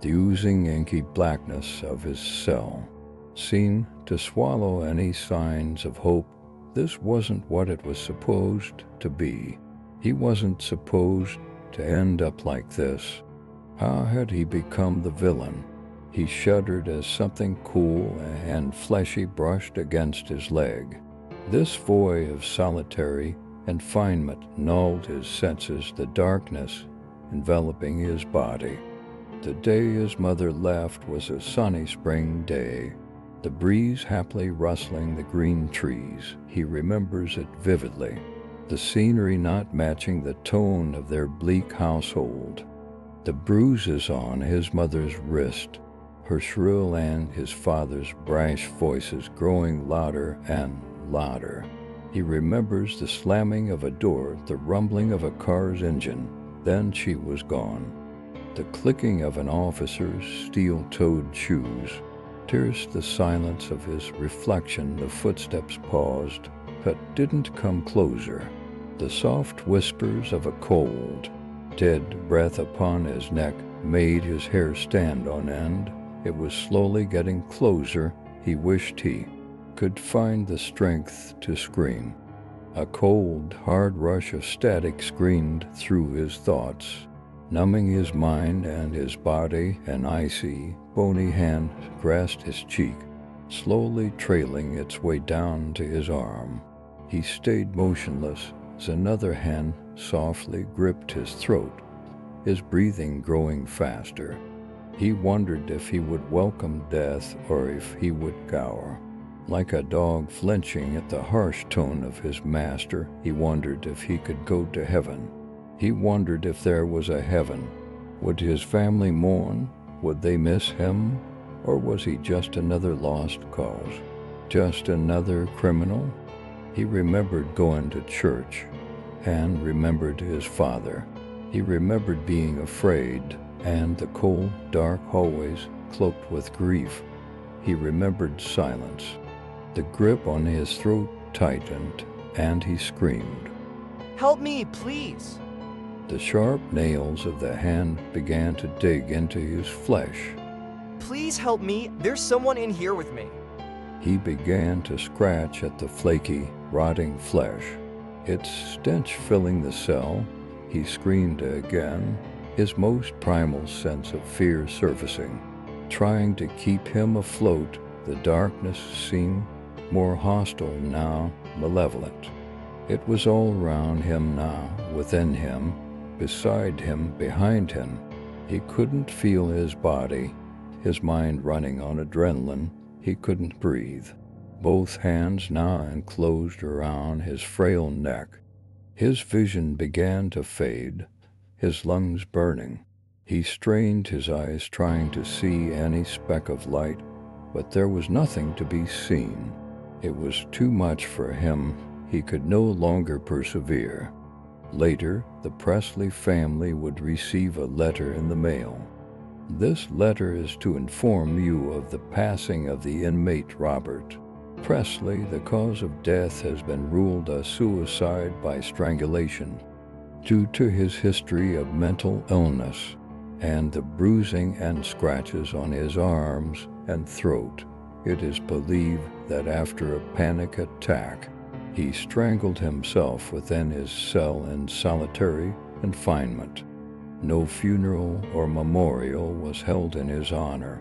The oozing inky blackness of his cell seemed to swallow any signs of hope. This wasn't what it was supposed to be. He wasn't supposed to end up like this. How had he become the villain? He shuddered as something cool and fleshy brushed against his leg. This void of solitary confinement nulled his senses, the darkness enveloping his body. The day his mother left was a sunny spring day, the breeze happily rustling the green trees. He remembers it vividly, the scenery not matching the tone of their bleak household. The bruises on his mother's wrist, her shrill and his father's brash voices growing louder and louder. He remembers the slamming of a door, the rumbling of a car's engine. Then she was gone. The clicking of an officer's steel toed shoes pierced the silence of his reflection. The footsteps paused, but didn't come closer. The soft whispers of a cold, dead breath upon his neck made his hair stand on end. It was slowly getting closer. He wished he could find the strength to scream. A cold, hard rush of static screamed through his thoughts, numbing his mind and his body. An icy, bony hand grasped his cheek, slowly trailing its way down to his arm. He stayed motionless as another hand softly gripped his throat, his breathing growing faster. He wondered if he would welcome death or if he would cower. Like a dog flinching at the harsh tone of his master, he wondered if he could go to heaven. He wondered if there was a heaven. Would his family mourn? Would they miss him? Or was he just another lost cause? Just another criminal? He remembered going to church and remembered his father. He remembered being afraid and the cold, dark hallways cloaked with grief. He remembered silence. The grip on his throat tightened, and he screamed. Help me, please! The sharp nails of the hand began to dig into his flesh. Please help me, there's someone in here with me. He began to scratch at the flaky, rotting flesh. Its stench filling the cell, he screamed again, his most primal sense of fear surfacing. Trying to keep him afloat, the darkness seemed more hostile now, malevolent. It was all around him now, within him, beside him, behind him. He couldn't feel his body, his mind running on adrenaline. He couldn't breathe. Both hands now enclosed around his frail neck. His vision began to fade, his lungs burning. He strained his eyes trying to see any speck of light, but there was nothing to be seen. It was too much for him. He could no longer persevere. Later, the Presley family would receive a letter in the mail. This letter is to inform you of the passing of the inmate Robert. Presley, the cause of death has been ruled a suicide by strangulation due to his history of mental illness and the bruising and scratches on his arms and throat. It is believed that after a panic attack, he strangled himself within his cell in solitary confinement. No funeral or memorial was held in his honor.